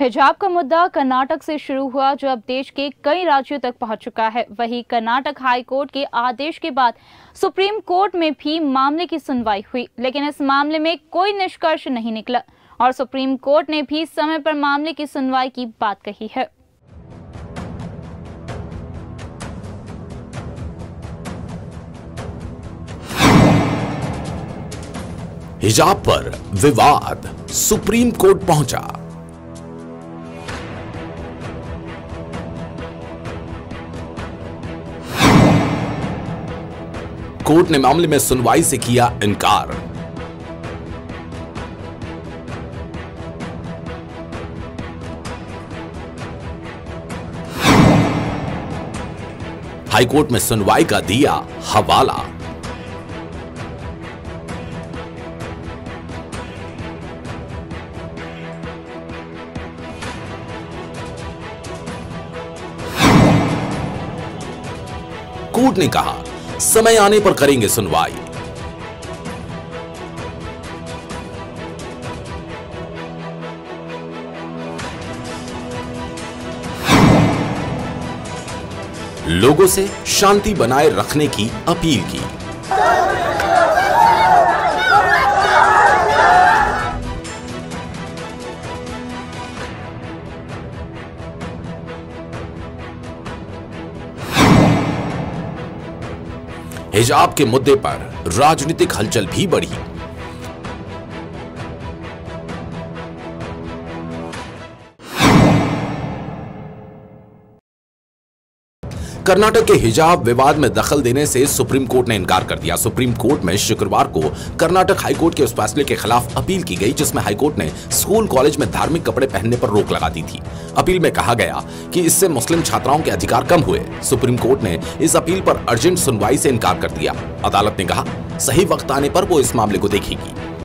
हिजाब का मुद्दा कर्नाटक से शुरू हुआ, जो अब देश के कई राज्यों तक पहुँच चुका है। वहीं कर्नाटक हाई कोर्ट के आदेश के बाद सुप्रीम कोर्ट में भी मामले की सुनवाई हुई, लेकिन इस मामले में कोई निष्कर्ष नहीं निकला और सुप्रीम कोर्ट ने भी समय पर मामले की सुनवाई की बात कही है। हिजाब पर विवाद, सुप्रीम कोर्ट पहुँचा। कोर्ट ने मामले में सुनवाई से किया इनकार। हाईकोर्ट में सुनवाई का दिया हवाला। कोर्ट ने कहा समय आने पर करेंगे सुनवाई। लोगों से शांति बनाए रखने की अपील की। हिजाब के मुद्दे पर राजनीतिक हलचल भी बढ़ी। कर्नाटक के हिजाब विवाद में दखल देने से सुप्रीम कोर्ट ने इनकार कर दिया। सुप्रीम कोर्ट में शुक्रवार को कर्नाटक हाईकोर्ट के उस फैसले के खिलाफ अपील की गई, जिसमें हाईकोर्ट ने स्कूल, कॉलेज में धार्मिक कपड़े पहनने पर रोक लगा दी थी। अपील में कहा गया कि इससे मुस्लिम छात्राओं के अधिकार कम हुए। सुप्रीम कोर्ट ने इस अपील पर अर्जेंट सुनवाई से इनकार कर दिया। अदालत ने कहा, सही वक्त आने पर वो इस मामले को देखेगी।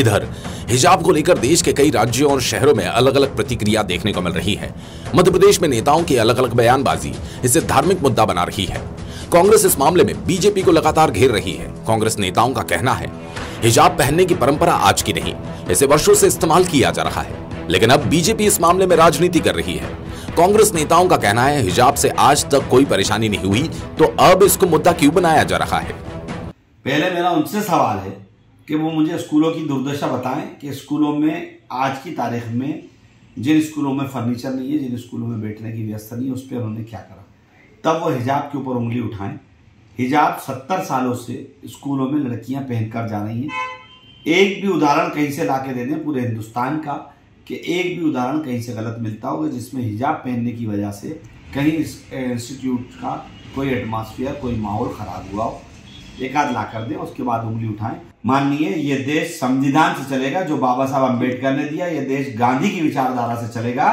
इधर, हिजाब को लेकर देश के कई राज्यों और शहरों में अलग अलग प्रतिक्रिया देखने को मिल रही है। मध्य प्रदेश में नेताओं की अलग अलग बयानबाजी इसे धार्मिक मुद्दा बना रही है। कांग्रेस इस मामले में बीजेपी को लगातार घेर रही है। कांग्रेस नेताओं का कहना है, हिजाब पहनने की परंपरा आज की नहीं, इसे वर्षों से इस्तेमाल किया जा रहा है। लेकिन अब बीजेपी इस मामले में राजनीति कर रही है। कांग्रेस नेताओं का कहना है, हिजाब से आज तक कोई परेशानी नहीं हुई तो अब इसको मुद्दा क्यों बनाया जा रहा है? पहले मेरा उनसे सवाल है कि वो मुझे स्कूलों की दुर्दशा बताएँ कि स्कूलों में आज की तारीख में जिन स्कूलों में फर्नीचर नहीं है, जिन स्कूलों में बैठने की व्यवस्था नहीं है, उस पर उन्होंने क्या करा? तब वो हिजाब के ऊपर उंगली उठाएँ। हिजाब सत्तर सालों से स्कूलों में लड़कियाँ पहनकर जा रही हैं। एक भी उदाहरण कहीं से ला के दे दें पूरे हिंदुस्तान का कि एक भी उदाहरण कहीं से गलत मिलता होगा जिसमें हिजाब पहनने की वजह से कहीं इंस्टीट्यूट का कोई एटमॉस्फेयर, कोई माहौल खराब हुआ हो। एक आध ला कर दें, उसके बाद उंगली उठाएँ। माननीय, ये देश संविधान से चलेगा, जो बाबा साहब अंबेडकर ने दिया, ये देश गांधी की विचारधारा से चलेगा,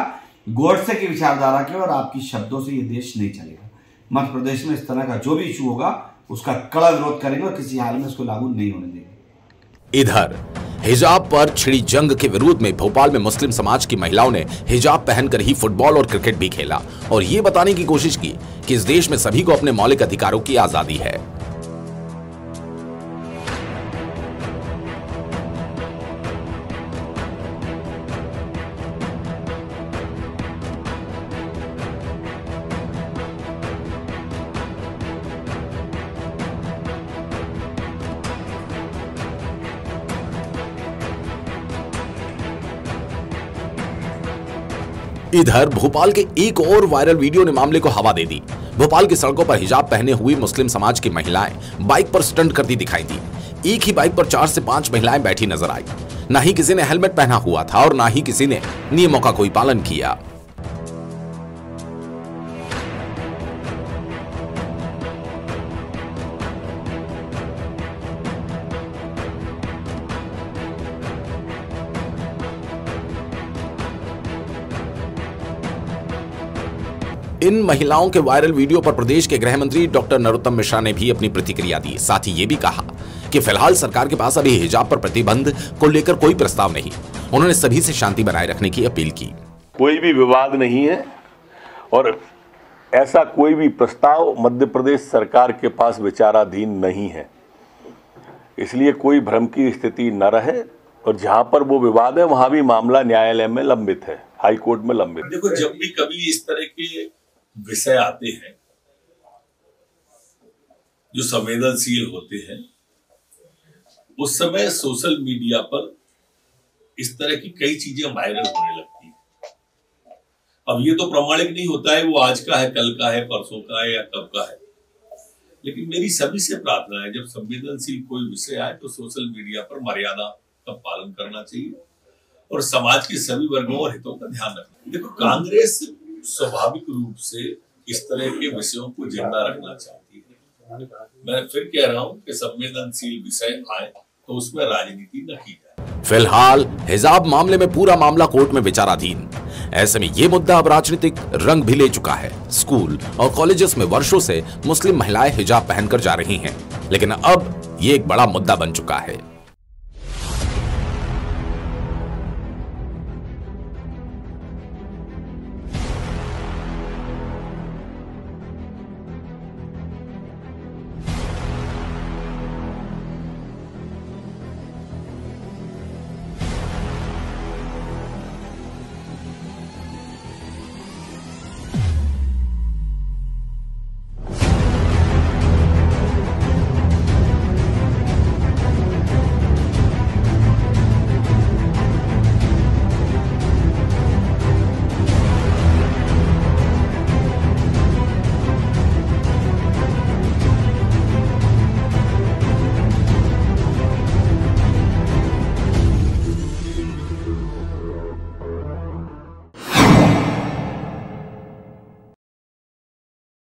गोडसे की विचारधारा के और आपकी शब्दों से ये देश नहीं चलेगा। मध्य प्रदेश में इस तरह का जो भी इशू होगा, उसका कड़ा विरोध करेंगे और किसी हाल में उसको लागू नहीं होने देंगे। इधर, हिजाब पर छिड़ी जंग के विरोध में भोपाल में मुस्लिम समाज की महिलाओं ने हिजाब पहनकर ही फुटबॉल और क्रिकेट भी खेला। और ये बताने की कोशिश की कि इस देश में सभी को अपने मौलिक अधिकारों की आज़ादी है। इधर भोपाल के एक और वायरल वीडियो ने मामले को हवा दे दी। भोपाल की सड़कों पर हिजाब पहने हुई मुस्लिम समाज की महिलाएँ बाइक पर स्टंट करती दिखाई दी। एक ही बाइक पर चार से पाँच महिलाएँ बैठी नज़र आई। न ही किसी ने हेलमेट पहना हुआ था और ना ही किसी ने नियमों का कोई पालन किया। इन महिलाओं के वायरल वीडियो पर प्रदेश के गृह मंत्री डॉक्टर नरोत्तम मिश्रा ने भी अपनी प्रतिक्रिया दी। साथ ही ये भी कहा कि फ़िलहाल सरकार के पास अभी हिजाब पर प्रतिबंध को लेकर कोई प्रस्ताव नहीं। उन्होंने सभी से शांति बनाए रखने की अपील की। कोई भी विवाद नहीं है और ऐसा कोई भी प्रस्ताव मध्य प्रदेश सरकार के पास विचाराधीन नहीं है। इसलिए कोई भ्रम की स्थिति न रहे और जहाँ पर वो विवाद है वहाँ भी मामला न्यायालय में लंबित है हाई कोर्ट में लंबित देखो जब भी कभी इस तरह के विषय आते हैं, जो संवेदनशील होते हैं, उस समय सोशल मीडिया पर इस तरह की कई चीज़ें वायरल होने लगती हैं। अब ये तो प्रमाणिक नहीं होता है, वो आज का है, कल का है, परसों का है या कब का है। लेकिन मेरी सभी से प्रार्थना है, जब संवेदनशील कोई विषय आए तो सोशल मीडिया पर मर्यादा का पालन करना चाहिए और समाज के सभी वर्गों और हितों का ध्यान रखना। देखो, कांग्रेस स्वाभाविक रूप से इस तरह के विषयों को ज़िंदा रखना चाहती है। मैं फिर कह रहा हूँ कि संवेदनशील विषय आए तो उसमें राजनीति न की जाए। फ़िलहाल हिजाब मामले में पूरा मामला कोर्ट में विचाराधीन। ऐसे में ये मुद्दा अब राजनीतिक रंग भी ले चुका है। स्कूल और कॉलेजेस में वर्षों से मुस्लिम महिलाएँ हिजाब पहनकर जा रही हैं। लेकिन अब ये एक बड़ा मुद्दा बन चुका है।